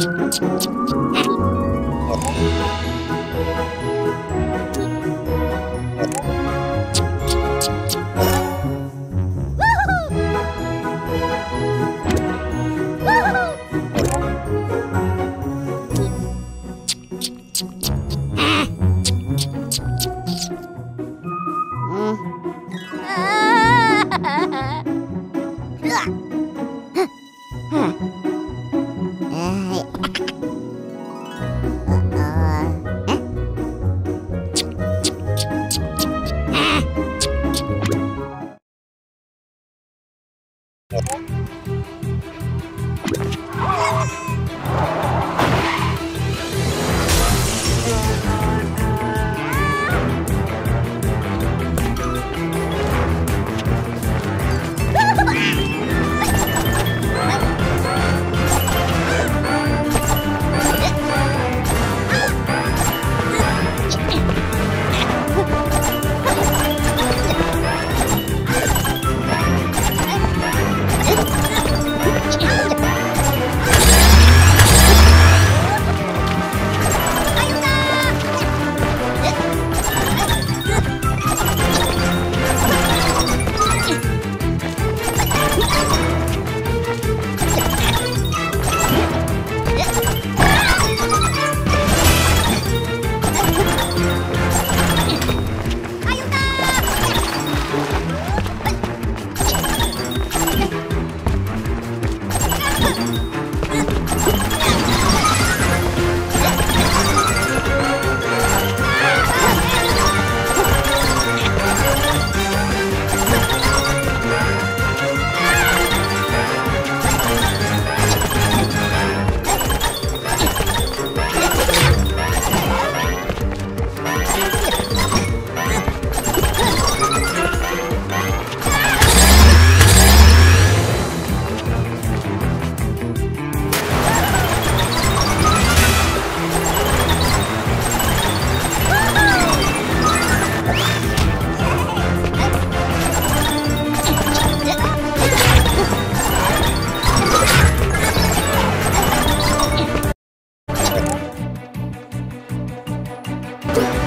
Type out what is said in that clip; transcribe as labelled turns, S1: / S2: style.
S1: Ah! Huh.
S2: Tá bom?
S3: Thank you.